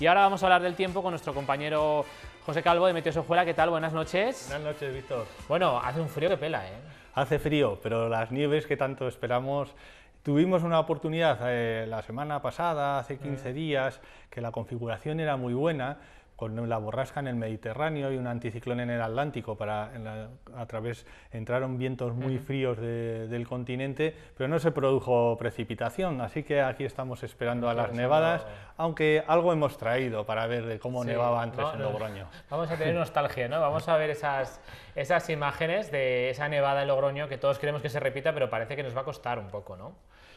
Y ahora vamos a hablar del tiempo con nuestro compañero José Calvo de Meteosojuela. ¿Qué tal? Buenas noches. Buenas noches, Víctor. Bueno, hace un frío que pela, ¿eh? Hace frío, pero las nieves que tanto esperamos Tuvimos una oportunidad eh, la semana pasada, hace 15 días, que la configuración era muy buena, con la borrasca en el Mediterráneo y un anticiclón en el Atlántico, para a través entraron vientos muy fríos del continente, pero no se produjo precipitación, así que aquí estamos esperando a las nevadas, aunque algo hemos traído para ver de cómo nevaba antes en Logroño. Vamos a tener nostalgia, ¿no? Vamos a ver esas, esas imágenes de esa nevada en Logroño que todos queremos que se repita, pero parece que nos va a costar un poco, ¿no?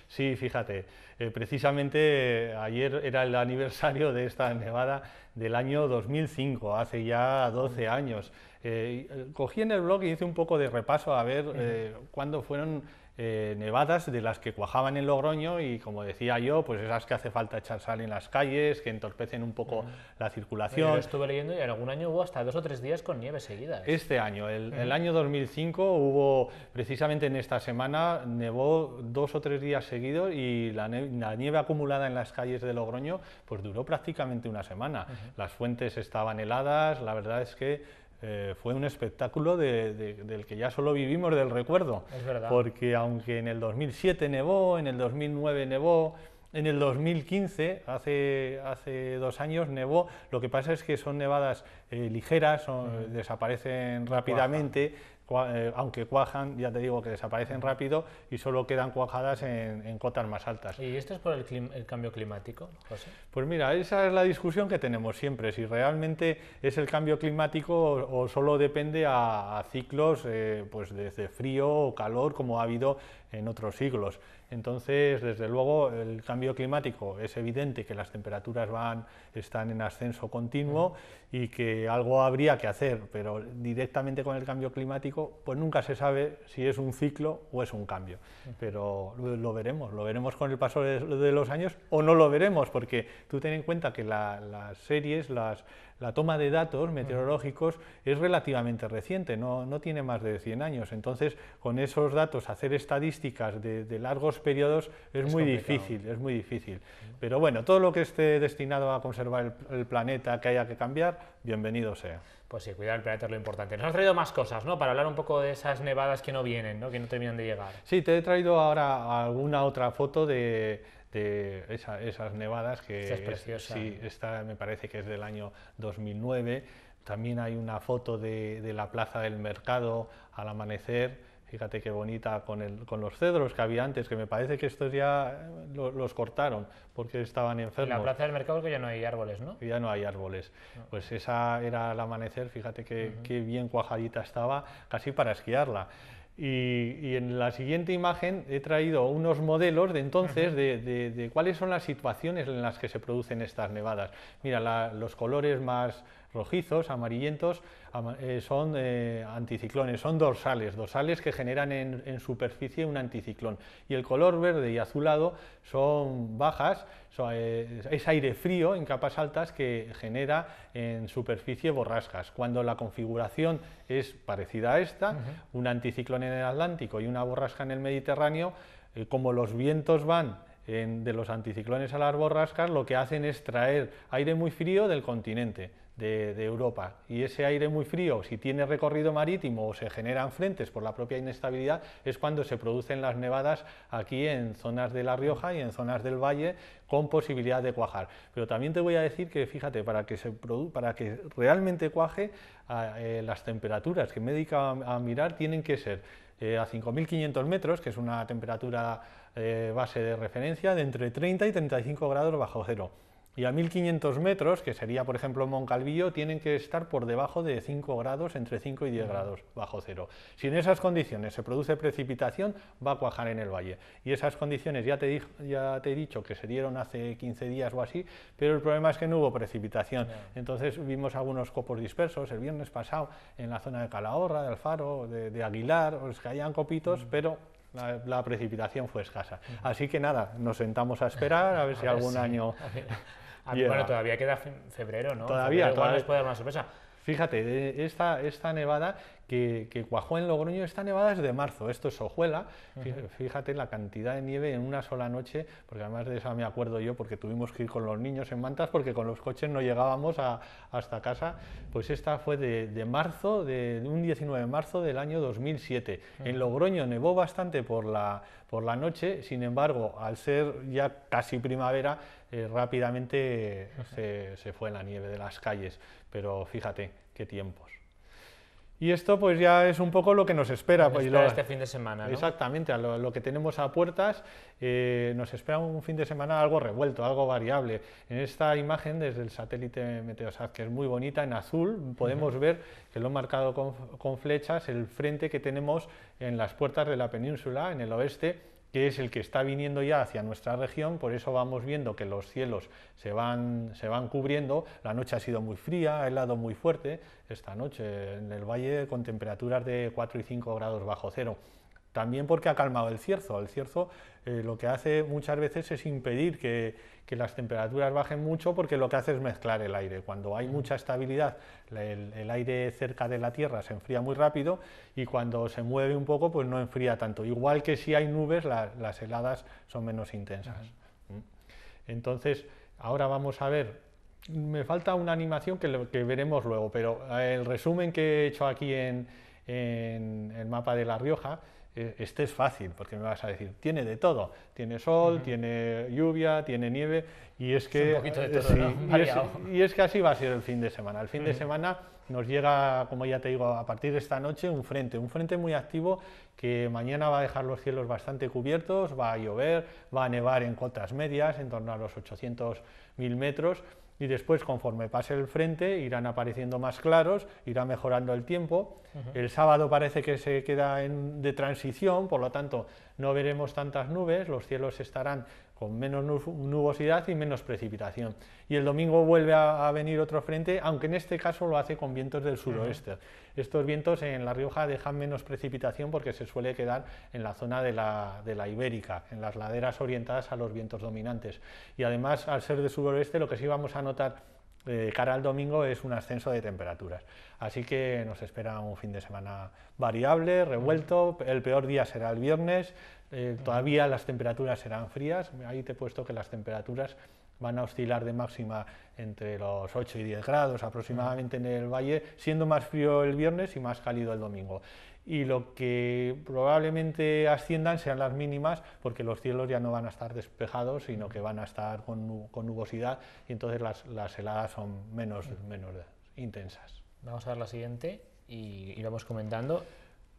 Sí, fíjate, eh, precisamente ayer era el aniversario de esta nevada del año 2005, hace ya 12 años. Eh, cogí en el blog y hice un poco de repaso a ver eh, cuándo fueron eh, nevadas de las que cuajaban en Logroño y como decía yo, pues esas que hace falta echar sal en las calles, que entorpecen un poco la circulación. Yo estuve leyendo y en algún año hubo hasta dos o tres días con nieve seguidas. Este año, el, año 2005 hubo, precisamente en esta semana, nevó dos o tres días seguidos y la, nieve acumulada en las calles de Logroño pues duró prácticamente una semana. Las fuentes estaban heladas, la verdad es que eh, fue un espectáculo del que ya solo vivimos del recuerdo. Es verdad. Porque aunque en el 2007 nevó, en el 2009 nevó, en el 2015, hace, hace dos años, nevó. Lo que pasa es que son nevadas eh, ligeras, desaparecen rápidamente eh, aunque cuajan, ya te digo que desaparecen rápido y solo quedan cuajadas en, cotas más altas. ¿Y esto es por el, cambio climático, José? Pues mira, esa es la discusión que tenemos siempre, si realmente es el cambio climático o, solo depende a, ciclos eh, pues desde frío o calor como ha habido en otros siglos. Entonces, desde luego, el cambio climático es evidente que las temperaturas van, están en ascenso continuo y que algo habría que hacer, pero directamente con el cambio climático, pues nunca se sabe si es un ciclo o es un cambio. Pero lo, veremos, lo veremos con el paso de, los años o no lo veremos, porque tú ten en cuenta que las series, las, la toma de datos meteorológicos es relativamente reciente, no, no, tiene más de 100 años. Entonces, con esos datos, hacer estadísticas de, largos periodos es, muy difícil, es muy difícil. Pero bueno, todo lo que esté destinado a conservar el, planeta, que haya que cambiar, bienvenido sea. Pues sí, cuidar el planeta es lo importante. Nos has traído más cosas, ¿no? Para hablar un poco de esas nevadas que no vienen, ¿no? Que no terminan de llegar. Sí, te he traído ahora alguna otra foto de, de esas nevadas que es preciosa. sí, esta me parece que es del año 2009. También hay una foto de, de la plaza del mercado al amanecer. Fíjate qué bonita con, el, con, los cedros que había antes, que me parece que estos ya eh, los, cortaron porque estaban enfermos. En la plaza del mercado que ya no hay árboles, ¿no? ya no hay árboles. Pues esa era el amanecer, fíjate qué, qué bien cuajadita estaba, casi para esquiarla. Y, en la siguiente imagen he traído unos modelos de entonces de, cuáles son las situaciones en las que se producen estas nevadas. Mira, los colores más rojizos, amarillentos, eh, son eh, anticiclones, son dorsales, dorsales que generan en, superficie un anticiclón. Y el color verde y azulado son bajas, eh, es aire frío en capas altas que genera en superficie borrascas. Cuando la configuración es parecida a esta, un anticiclón en el Atlántico y una borrasca en el Mediterráneo, como los vientos van de los anticiclones a las borrascas, lo que hacen es traer aire muy frío del continente de, Europa. Y ese aire muy frío, si tiene recorrido marítimo o se generan frentes por la propia inestabilidad, es cuando se producen las nevadas aquí en zonas de La Rioja y en zonas del valle con posibilidad de cuajar. Pero también te voy a decir que, fíjate, para que, se para que realmente cuaje, eh, las temperaturas que me he a, mirar tienen que ser eh, a 5.500 metros, que es una temperatura eh, base de referencia, de entre 30 y 35 grados bajo cero y a 1500 metros, que sería por ejemplo Moncalvillo, tienen que estar por debajo de 5 grados, entre 5 y 10 grados bajo cero. Si en esas condiciones se produce precipitación, va a cuajar en el valle. Y esas condiciones ya te, ya te he dicho que se dieron hace 15 días o así, pero el problema es que no hubo precipitación. Entonces vimos algunos copos dispersos el viernes pasado en la zona de Calahorra, de Alfaro, de, Aguilar, os caían copitos, pero la, precipitación fue escasa. Así que nada, nos sentamos a esperar a ver si algún año bueno, todavía queda febrero, ¿no? Todavía, todavía. nos puede dar una sorpresa. Fíjate, esta, esta nevada que, que, cuajó en Logroño, esta nevada es de marzo, esto es Ojuela, fíjate la cantidad de nieve en una sola noche, porque además de eso me acuerdo yo, porque tuvimos que ir con los niños en mantas, porque con los coches no llegábamos a, hasta casa, pues esta fue de, de marzo, de, un 19 de marzo del año 2007. En Logroño nevó bastante por la, por la noche, sin embargo, al ser ya casi primavera, eh, rápidamente se, se fue la nieve de las calles. Pero fíjate qué tiempos. Y esto pues ya es un poco lo que nos espera. Nos pues, espera este fin de semana. ¿no? Exactamente, a lo, que tenemos a puertas eh, nos espera un fin de semana algo revuelto, algo variable. En esta imagen desde el satélite Meteosat, que es muy bonita, en azul podemos ver que lo he marcado con, con flechas, el frente que tenemos en las puertas de la península, en el oeste, que es el que está viniendo ya hacia nuestra región, por eso vamos viendo que los cielos se van, se van cubriendo, la noche ha sido muy fría, ha helado muy fuerte esta noche en el valle con temperaturas de 4 y 5 grados bajo cero. También porque ha calmado el cierzo. El cierzo eh, lo que hace muchas veces es impedir que, que, las temperaturas bajen mucho porque lo que hace es mezclar el aire. Cuando hay mucha estabilidad, el, el, aire cerca de la Tierra se enfría muy rápido y cuando se mueve un poco, pues no enfría tanto. Igual que si hay nubes, la, las heladas son menos intensas. -huh. Entonces, ahora vamos a ver me falta una animación que, lo, que, veremos luego, pero el resumen que he hecho aquí en, en el mapa de La Rioja eh, este es fácil, porque me vas a decir, tiene de todo, tiene sol, uh -huh. tiene lluvia, tiene nieve, y es que, es todo, sí, ¿no? y, es, y, es, que así va a ser el fin de semana. El fin uh -huh. de semana nos llega, como ya te digo, a partir de esta noche un frente, un frente muy activo que mañana va a dejar los cielos bastante cubiertos, va a llover, va a nevar en cotas medias, en torno a los 800.000 metros, y después conforme pase el frente irán apareciendo más claros, irá mejorando el tiempo. Uh -huh. El sábado parece que se queda en, de transición, por lo tanto no veremos tantas nubes, los cielos estarán con menos nubosidad y menos precipitación. Y el domingo vuelve a, a, venir otro frente, aunque en este caso lo hace con vientos del suroeste. Uh -huh. Estos vientos en La Rioja dejan menos precipitación porque se suele quedar en la zona de la, de la ibérica, en las laderas orientadas a los vientos dominantes. Y además, al ser de suroeste, lo que sí vamos a notar eh, cara al domingo es un ascenso de temperaturas. Así que nos espera un fin de semana variable, revuelto. El peor día será el viernes. Eh, todavía las temperaturas serán frías. Ahí te he puesto que las temperaturas van a oscilar de máxima entre los 8 y 10 grados aproximadamente en el valle, siendo más frío el viernes y más cálido el domingo. Y lo que probablemente asciendan sean las mínimas, porque los cielos ya no van a estar despejados, sino que van a estar con, con nubosidad y entonces las, las heladas son menos, menos intensas. Vamos a ver la siguiente y, y vamos comentando.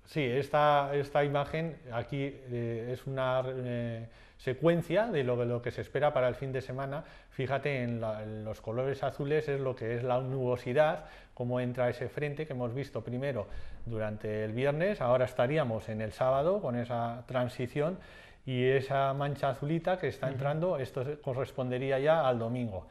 Sí, esta, esta imagen aquí eh, es una eh, secuencia de lo, de lo, que se espera para el fin de semana. Fíjate en, la, en, los colores azules es lo que es la nubosidad, cómo entra ese frente que hemos visto primero durante el viernes, ahora estaríamos en el sábado con esa transición y esa mancha azulita que está entrando, esto correspondería ya al domingo.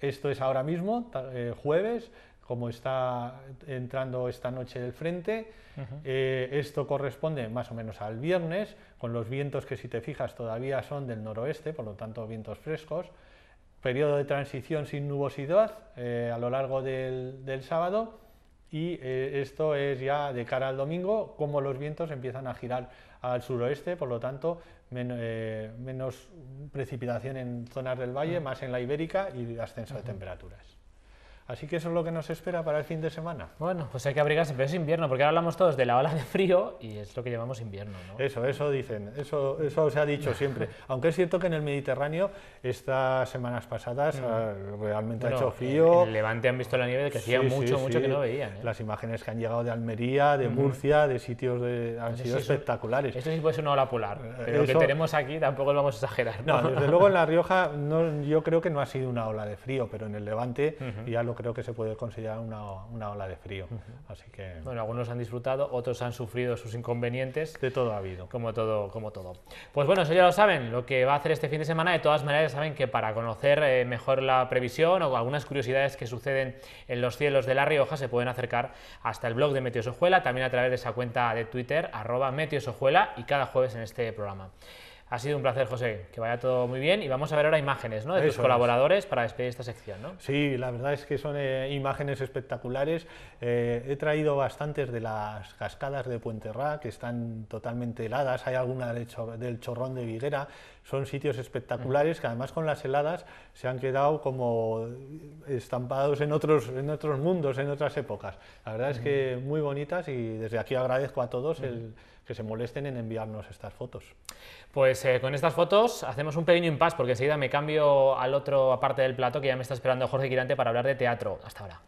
Esto es ahora mismo, eh, jueves, como está entrando esta noche el frente. Uh -huh. eh, esto corresponde más o menos al viernes, con los vientos que si te fijas todavía son del noroeste, por lo tanto vientos frescos. Periodo de transición sin nubosidad eh, a lo largo del, del sábado y eh, esto es ya de cara al domingo, como los vientos empiezan a girar al suroeste, por lo tanto men eh, menos precipitación en zonas del valle, más en la ibérica y ascenso uh -huh. de temperaturas. Así que eso es lo que nos espera para el fin de semana. Bueno, pues hay que abrigarse, pero es invierno, porque ahora hablamos todos de la ola de frío y es lo que llamamos invierno, ¿no? Eso, eso dicen, eso, eso se ha dicho siempre. Aunque es cierto que en el Mediterráneo estas semanas pasadas mm. realmente bueno, ha hecho frío. En el Levante han visto la nieve que hacía sí, mucho, sí, mucho sí. que no veían. ¿eh? Las imágenes que han llegado de Almería, de mm. Murcia, de sitios de, han sido espectaculares. Esto sí puede ser una ola polar, pero eso, lo que tenemos aquí tampoco lo vamos a exagerar. No, no desde luego en La Rioja no, yo creo que no ha sido una ola de frío, pero en el Levante uh -huh. ya lo creo que se puede considerar una, una ola de frío. Uh -huh. Así que... Bueno, algunos han disfrutado, otros han sufrido sus inconvenientes. De todo ha habido. Como todo, como todo. Pues bueno, eso ya lo saben, lo que va a hacer este fin de semana. De todas maneras, saben que para conocer eh, mejor la previsión o algunas curiosidades que suceden en los cielos de La Rioja, se pueden acercar hasta el blog de Meteosojuela, también a través de esa cuenta de Twitter, arroba Meteosojuela, y cada jueves en este programa. Ha sido un placer, José, que vaya todo muy bien y vamos a ver ahora imágenes ¿no? de tus Eso es. colaboradores para despedir esta sección. ¿no? Sí, la verdad es que son eh, imágenes espectaculares. Eh, he traído bastantes de las cascadas de Puente Ra, que están totalmente heladas. Hay alguna del, chor- del chorrón de Viguera. Son sitios espectaculares que además con las heladas se han quedado como estampados en otros, en otros mundos, en otras épocas. La verdad es que muy bonitas y desde aquí agradezco a todos el que se molesten en enviarnos estas fotos. Pues eh, con estas fotos hacemos un pequeño impasse porque enseguida me cambio al otro parte del plato que ya me está esperando Jorge Quirante para hablar de teatro. Hasta ahora.